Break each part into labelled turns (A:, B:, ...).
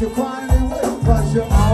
A: you finally will, but you're all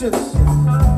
A: conscience.